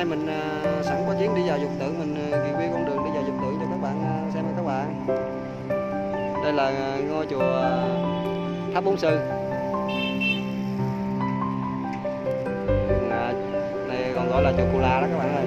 nay mình à, sẵn có chuyến đi vào dục tử mình à, review con đường đi vào dục tử cho các bạn à, xem các bạn. Đây là à, ngôi chùa à, tháp bốn sư. À, này còn gọi là chùa Cù La đó các bạn ơi.